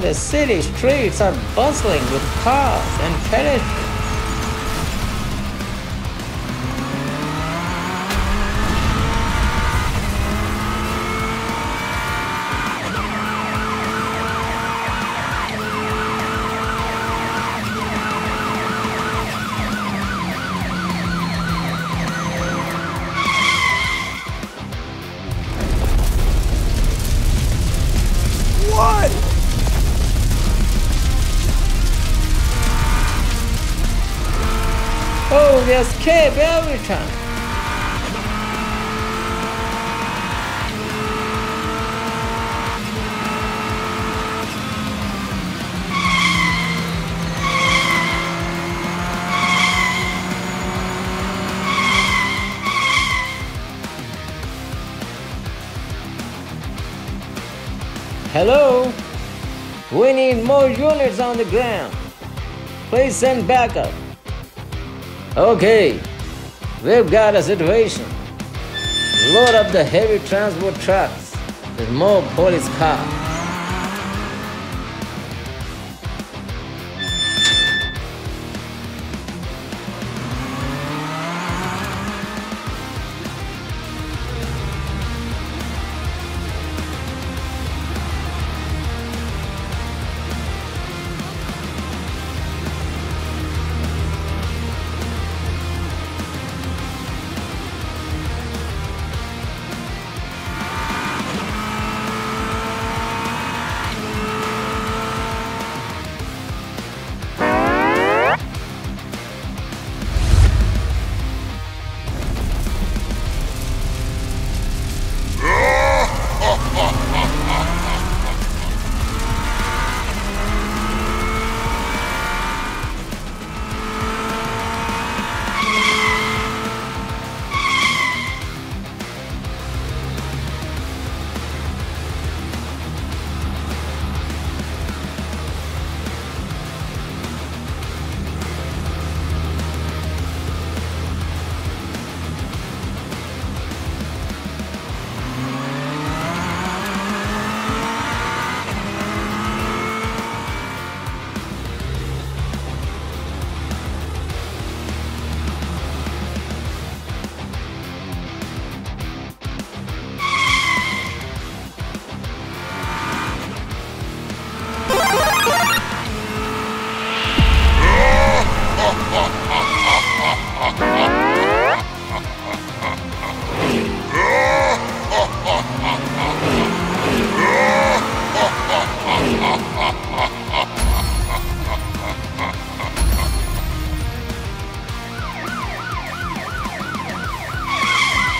The city streets are bustling with cars and pedestrians. Escape every time. Hello? We need more units on the ground. Please send backup. Okay, we've got a situation. Load up the heavy transport trucks with more police cars.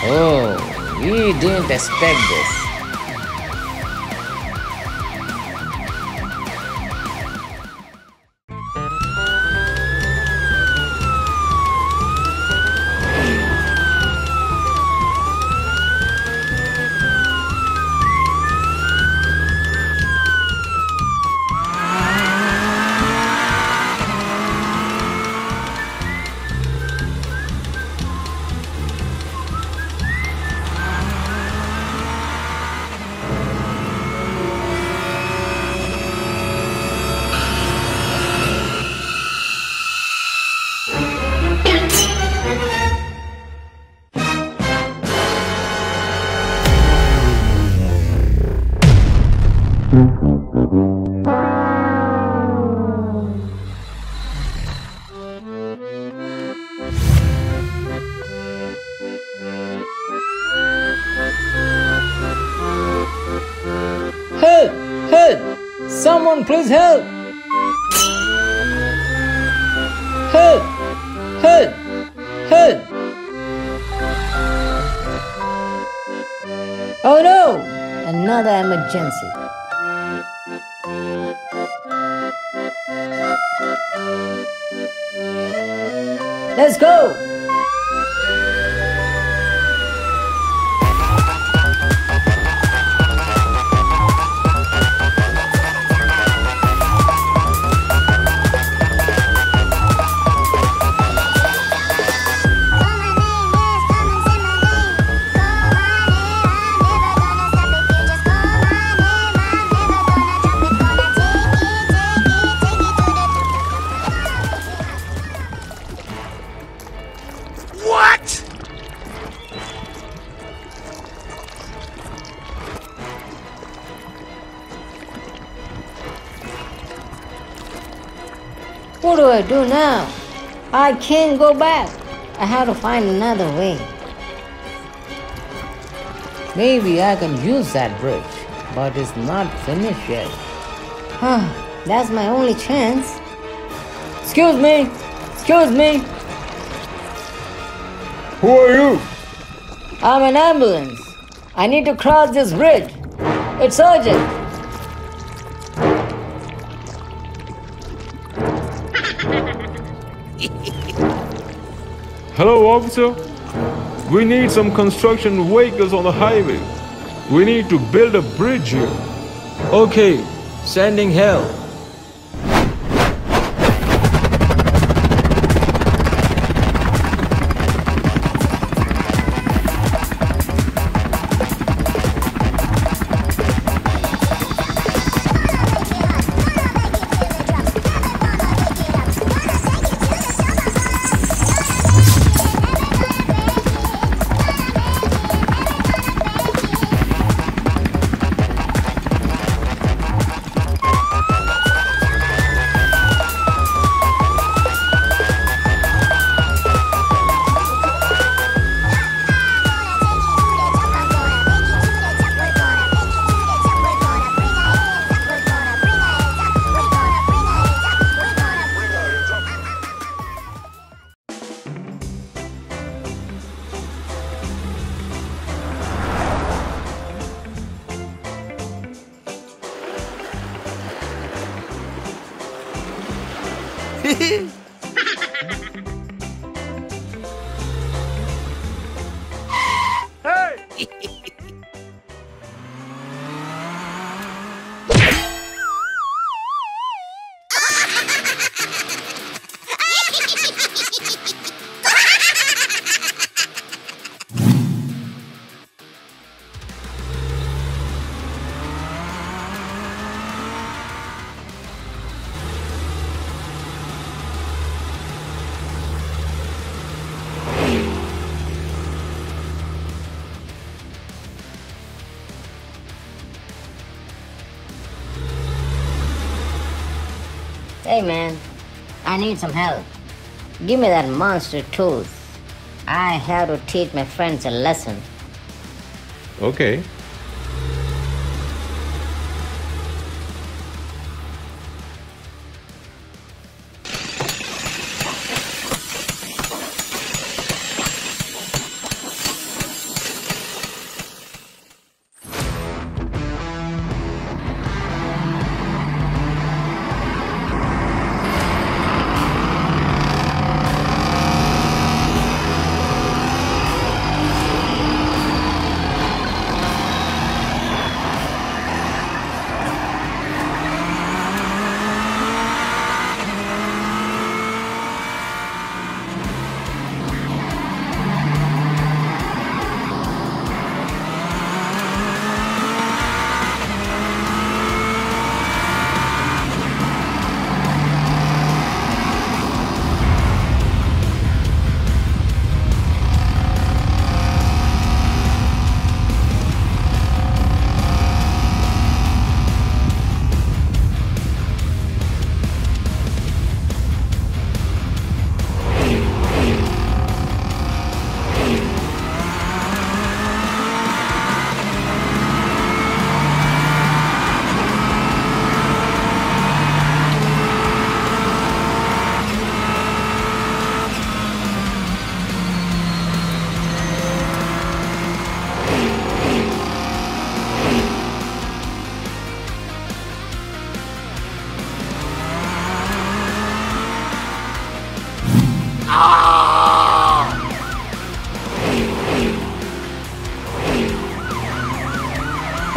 Oh, we didn't expect this. Help! Help! Someone please help! Help! Help! Help! Oh no! Another emergency. Let's go! I do now? I can't go back. I have to find another way. Maybe I can use that bridge, but it's not finished yet. Ah, That's my only chance. Excuse me. Excuse me. Who are you? I'm an ambulance. I need to cross this bridge. It's urgent. Hello, officer. We need some construction vehicles on the highway. We need to build a bridge here. Okay, sending help. Peace. Hey man, I need some help. Give me that monster tooth. I have to teach my friends a lesson. Okay.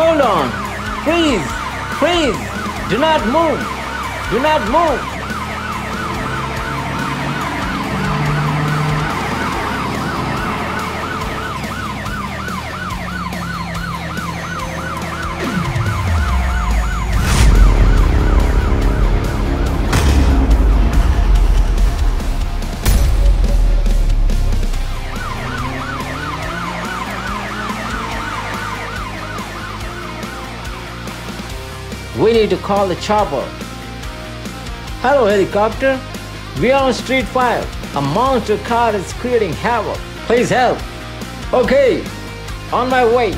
Hold on. Freeze. Freeze. Do not move. Do not move. Need to call the chopper. Hello, helicopter. We are on Street 5. A monster car is creating havoc. Please help. Okay, on my way.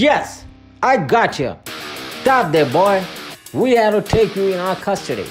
Yes, I got you. Stop there, boy. We have to take you in our custody.